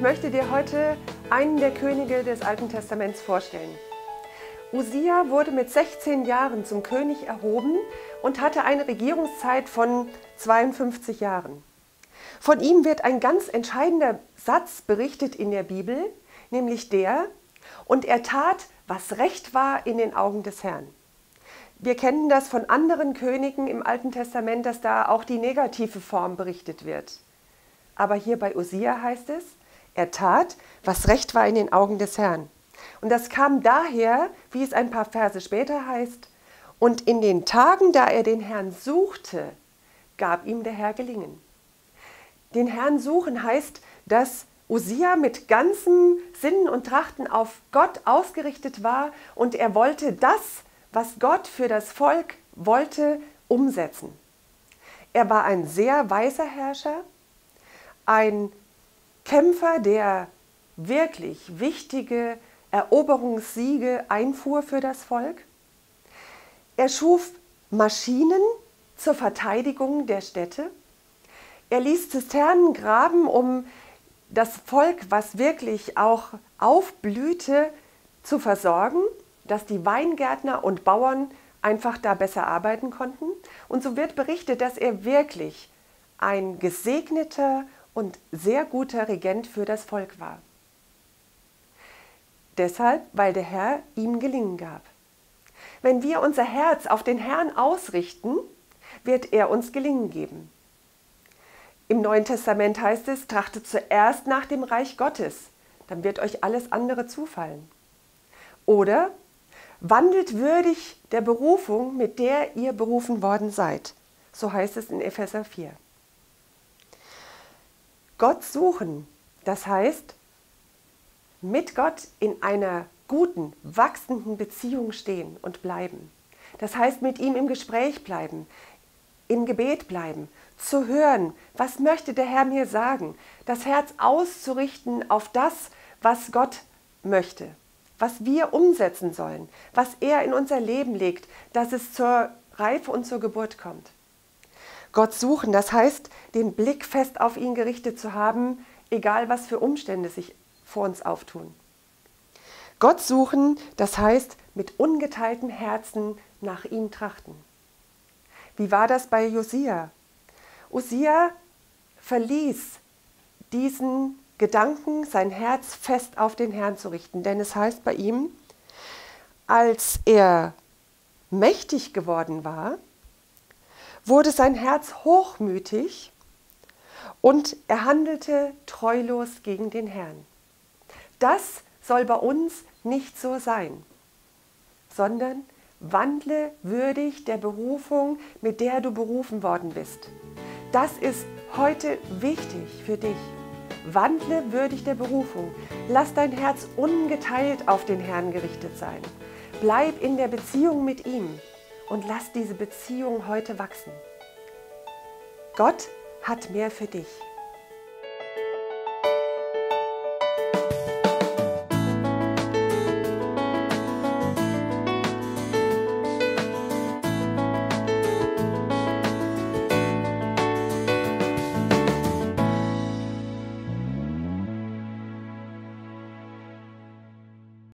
möchte dir heute einen der Könige des Alten Testaments vorstellen. Usia wurde mit 16 Jahren zum König erhoben und hatte eine Regierungszeit von 52 Jahren. Von ihm wird ein ganz entscheidender Satz berichtet in der Bibel, nämlich der, und er tat, was recht war in den Augen des Herrn. Wir kennen das von anderen Königen im Alten Testament, dass da auch die negative Form berichtet wird. Aber hier bei Usia heißt es, er tat, was recht war in den Augen des Herrn. Und das kam daher, wie es ein paar Verse später heißt, und in den Tagen, da er den Herrn suchte, gab ihm der Herr gelingen. Den Herrn suchen heißt, dass Usia mit ganzem Sinnen und Trachten auf Gott ausgerichtet war und er wollte das, was Gott für das Volk wollte, umsetzen. Er war ein sehr weiser Herrscher, ein Kämpfer, der wirklich wichtige Eroberungssiege einfuhr für das Volk. Er schuf Maschinen zur Verteidigung der Städte. Er ließ Zisternen graben, um das Volk, was wirklich auch aufblühte, zu versorgen, dass die Weingärtner und Bauern einfach da besser arbeiten konnten. Und so wird berichtet, dass er wirklich ein gesegneter und sehr guter Regent für das Volk war. Deshalb, weil der Herr ihm Gelingen gab. Wenn wir unser Herz auf den Herrn ausrichten, wird er uns Gelingen geben. Im Neuen Testament heißt es, trachtet zuerst nach dem Reich Gottes, dann wird euch alles andere zufallen. Oder wandelt würdig der Berufung, mit der ihr berufen worden seid. So heißt es in Epheser 4. Gott suchen, das heißt, mit Gott in einer guten, wachsenden Beziehung stehen und bleiben. Das heißt, mit ihm im Gespräch bleiben, im Gebet bleiben, zu hören, was möchte der Herr mir sagen, das Herz auszurichten auf das, was Gott möchte, was wir umsetzen sollen, was er in unser Leben legt, dass es zur Reife und zur Geburt kommt. Gott suchen, das heißt, den Blick fest auf ihn gerichtet zu haben, egal was für Umstände sich vor uns auftun. Gott suchen, das heißt, mit ungeteiltem Herzen nach ihm trachten. Wie war das bei Josia? Usia verließ diesen Gedanken, sein Herz fest auf den Herrn zu richten, denn es heißt bei ihm, als er mächtig geworden war, wurde sein Herz hochmütig und er handelte treulos gegen den Herrn. Das soll bei uns nicht so sein, sondern wandle würdig der Berufung, mit der du berufen worden bist. Das ist heute wichtig für dich. Wandle würdig der Berufung. Lass dein Herz ungeteilt auf den Herrn gerichtet sein. Bleib in der Beziehung mit ihm und lass diese Beziehung heute wachsen. Gott hat mehr für dich.